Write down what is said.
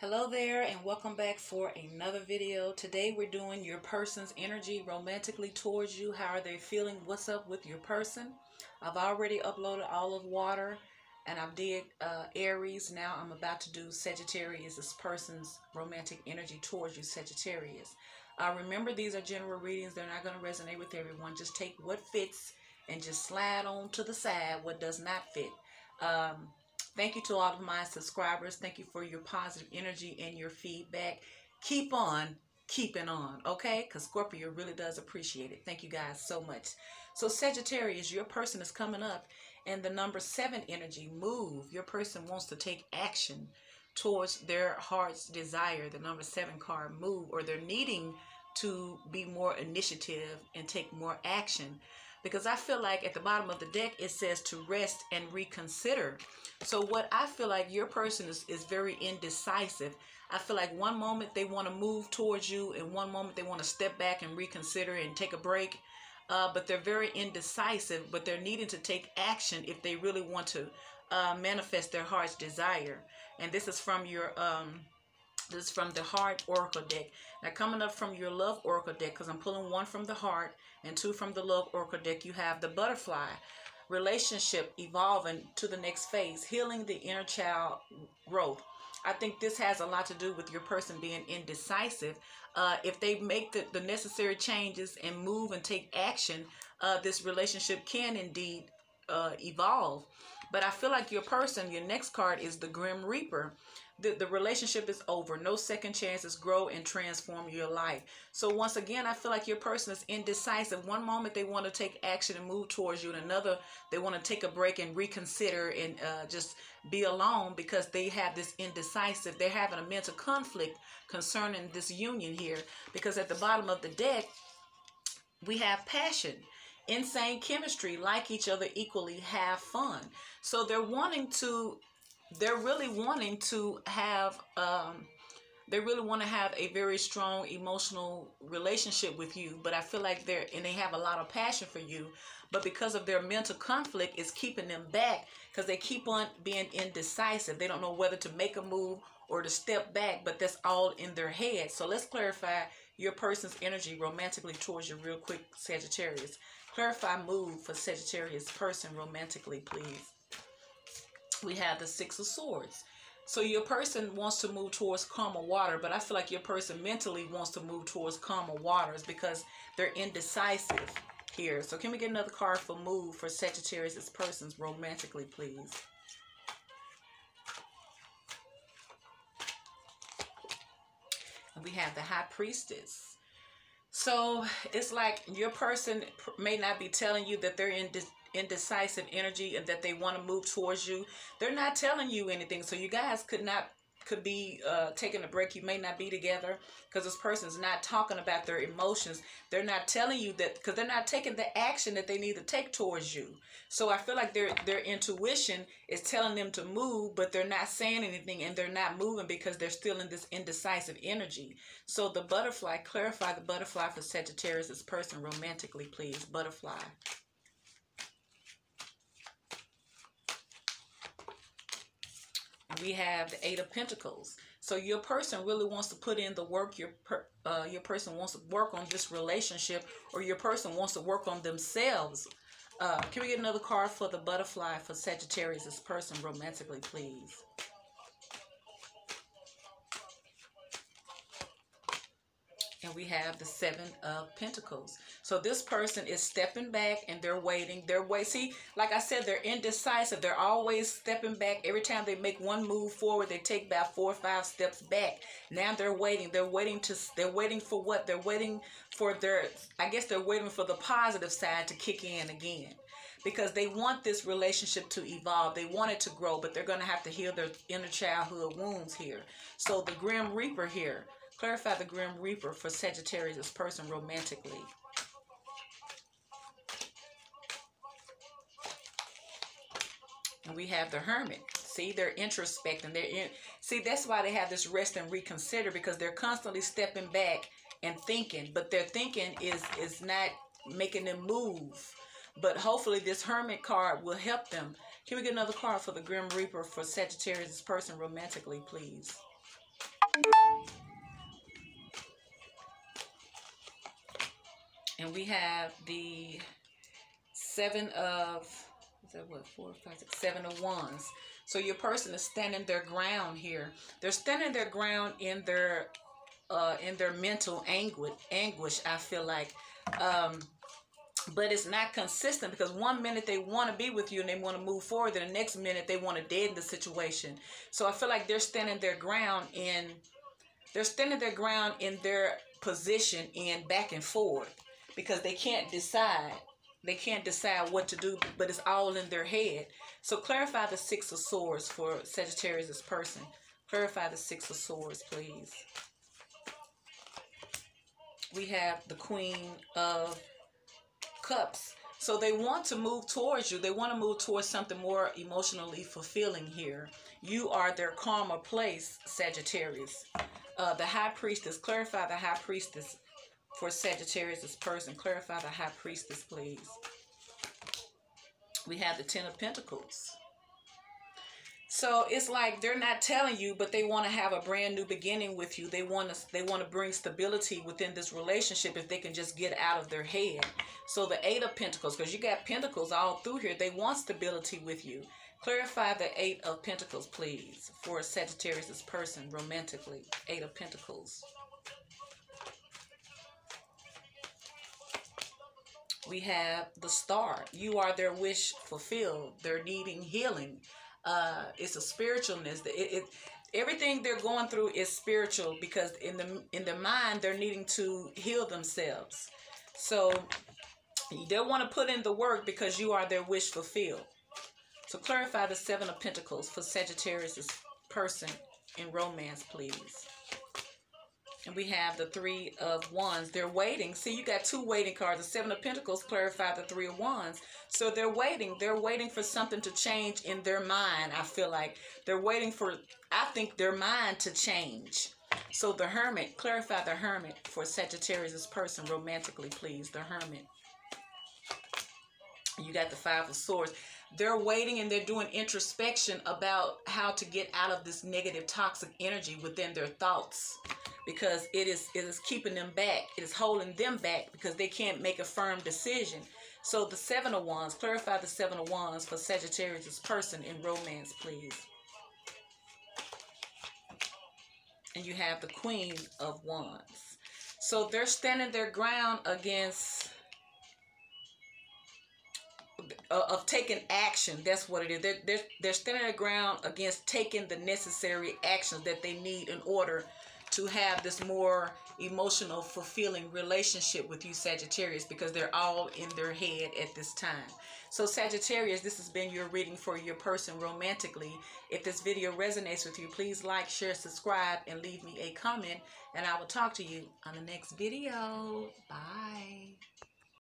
Hello there and welcome back for another video. Today we're doing your person's energy romantically towards you. How are they feeling? What's up with your person? I've already uploaded all of water and I did uh, Aries. Now I'm about to do Sagittarius, this person's romantic energy towards you, Sagittarius. Uh, remember, these are general readings. They're not going to resonate with everyone. Just take what fits and just slide on to the side what does not fit. Um, Thank you to all of my subscribers. Thank you for your positive energy and your feedback. Keep on keeping on, okay? Because Scorpio really does appreciate it. Thank you guys so much. So, Sagittarius, your person is coming up, and the number seven energy, move. Your person wants to take action towards their heart's desire. The number seven card, move, or they're needing to be more initiative and take more action because I feel like at the bottom of the deck it says to rest and reconsider. So what I feel like your person is, is very indecisive. I feel like one moment they want to move towards you and one moment they want to step back and reconsider and take a break. Uh, but they're very indecisive, but they're needing to take action if they really want to uh, manifest their heart's desire. And this is from your um, this is from the Heart Oracle deck. Now, coming up from your Love Oracle deck, because I'm pulling one from the Heart and two from the Love Oracle deck, you have the Butterfly. Relationship evolving to the next phase, healing the inner child growth. I think this has a lot to do with your person being indecisive. Uh, if they make the, the necessary changes and move and take action, uh, this relationship can indeed uh, evolve. But I feel like your person, your next card is the Grim Reaper the, the relationship is over. No second chances grow and transform your life. So once again, I feel like your person is indecisive. One moment they want to take action and move towards you, and another they want to take a break and reconsider and uh, just be alone because they have this indecisive. They're having a mental conflict concerning this union here because at the bottom of the deck, we have passion insane chemistry, like each other equally, have fun. So they're wanting to they're really wanting to have um, they really want to have a very strong emotional relationship with you but i feel like they're and they have a lot of passion for you but because of their mental conflict it's keeping them back because they keep on being indecisive. They don't know whether to make a move or to step back but that's all in their head. So let's clarify your person's energy romantically towards you real quick sagittarius. Clarify move for sagittarius person romantically please we have the Six of Swords. So your person wants to move towards calmer water, but I feel like your person mentally wants to move towards calmer waters because they're indecisive here. So can we get another card for move for Sagittarius as persons romantically, please? And we have the High Priestess. So it's like your person may not be telling you that they're in indecisive energy and that they want to move towards you. They're not telling you anything. So you guys could not could be uh, taking a break. You may not be together because this person's not talking about their emotions. They're not telling you that because they're not taking the action that they need to take towards you. So I feel like their their intuition is telling them to move, but they're not saying anything and they're not moving because they're still in this indecisive energy. So the butterfly, clarify the butterfly for Sagittarius, this person romantically, please. Butterfly. We have the Eight of Pentacles. So your person really wants to put in the work. Your per, uh, your person wants to work on this relationship, or your person wants to work on themselves. Uh, can we get another card for the butterfly for Sagittarius? This person romantically, please. And we have the seven of pentacles. So this person is stepping back and they're waiting. They're wait see like i said they're indecisive. They're always stepping back. Every time they make one move forward they take about four or five steps back. Now they're waiting. They're waiting to they're waiting for what? They're waiting for their i guess they're waiting for the positive side to kick in again. Because they want this relationship to evolve. They want it to grow, but they're going to have to heal their inner childhood wounds here. So the Grim Reaper here, Clarify the Grim Reaper for Sagittarius person romantically. And we have the Hermit. See, they're introspecting. They're in. See, that's why they have this rest and reconsider because they're constantly stepping back and thinking, but their thinking is is not making them move. But hopefully, this Hermit card will help them. Can we get another card for the Grim Reaper for Sagittarius person romantically, please? And we have the seven of, is that what, four, five, six, seven of wands. So your person is standing their ground here. They're standing their ground in their uh, in their mental anguish. Anguish, I feel like, um, but it's not consistent because one minute they want to be with you and they want to move forward, and the next minute they want to dead the situation. So I feel like they're standing their ground in they're standing their ground in their position in back and forth because they can't decide. They can't decide what to do, but it's all in their head. So clarify the Six of Swords for Sagittarius' person. Clarify the Six of Swords, please. We have the Queen of Cups. So they want to move towards you. They want to move towards something more emotionally fulfilling here. You are their karma place, Sagittarius. Uh, the High Priestess, clarify the High Priestess for Sagittarius' this person. Clarify the High Priestess, please. We have the Ten of Pentacles. So it's like they're not telling you, but they want to have a brand new beginning with you. They want to they want to bring stability within this relationship if they can just get out of their head. So the Eight of Pentacles, because you got Pentacles all through here, they want stability with you. Clarify the Eight of Pentacles, please, for Sagittarius' person romantically. Eight of Pentacles. We have the star. You are their wish fulfilled. They're needing healing. Uh, it's a spiritualness. It, it everything they're going through is spiritual because in the in their mind they're needing to heal themselves. So they want to put in the work because you are their wish fulfilled. So clarify the seven of pentacles for Sagittarius' person in romance, please. And we have the three of wands. They're waiting. See, you got two waiting cards. The seven of pentacles clarify the three of wands. So they're waiting. They're waiting for something to change in their mind. I feel like they're waiting for, I think, their mind to change. So the hermit, clarify the hermit for Sagittarius' person romantically, please. The hermit. You got the five of swords they're waiting and they're doing introspection about how to get out of this negative toxic energy within their thoughts because it is it is keeping them back. It is holding them back because they can't make a firm decision. So the seven of wands, clarify the seven of wands for Sagittarius' person in romance, please. And you have the queen of wands. So they're standing their ground against uh, of taking action. That's what it is. They're, they're, they're standing their ground against taking the necessary actions that they need in order to have this more emotional, fulfilling relationship with you, Sagittarius, because they're all in their head at this time. So, Sagittarius, this has been your reading for your person romantically. If this video resonates with you, please like, share, subscribe, and leave me a comment. And I will talk to you on the next video. Bye.